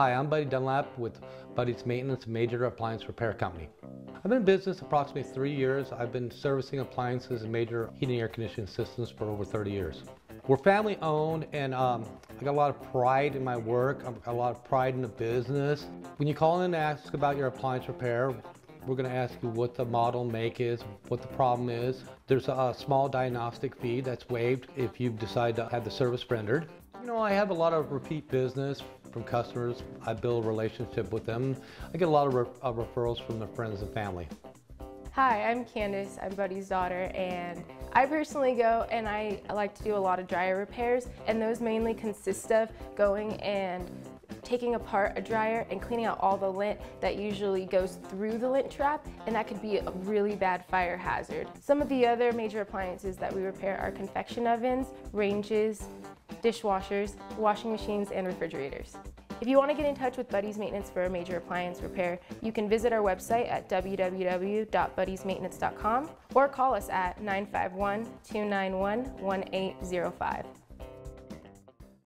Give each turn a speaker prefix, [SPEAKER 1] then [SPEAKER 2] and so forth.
[SPEAKER 1] Hi, I'm Buddy Dunlap with Buddy's Maintenance Major Appliance Repair Company. I've been in business approximately three years. I've been servicing appliances and major heating and air conditioning systems for over 30 years. We're family owned and um, I got a lot of pride in my work. I've got a lot of pride in the business. When you call in and ask about your appliance repair, we're going to ask you what the model make is, what the problem is. There's a, small diagnostic fee that's waived if you decide to have the service rendered. You know, I have a lot of repeat business from customers. I build a relationship with them. I get a lot of re uh, referrals from their friends and family.
[SPEAKER 2] Hi, I'm Candice. I'm Buddy's daughter, and I personally go and I like to do a lot of dryer repairs, and those mainly consist of going and taking apart a dryer and cleaning out all the lint that usually goes through the lint trap and that could be a really bad fire hazard. Some of the other major appliances that we repair are convection ovens, ranges, dishwashers, washing machines, and refrigerators. If you want to get in touch with Buddy's Maintenance for a major appliance repair, you can visit our website at www.buddysmaintenance.com or call us at 951 291 1805.